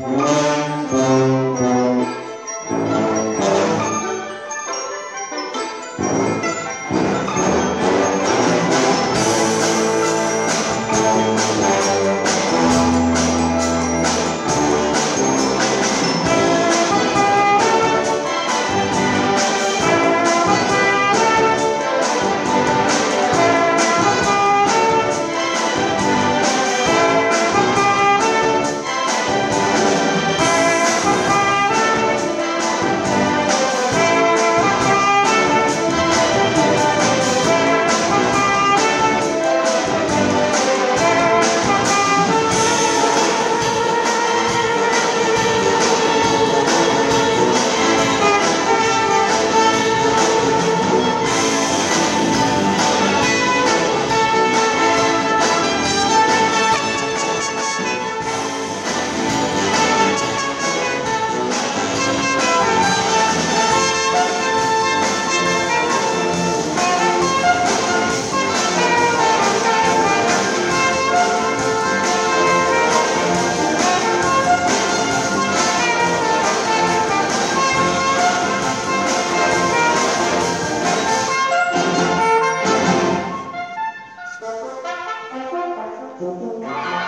Música Música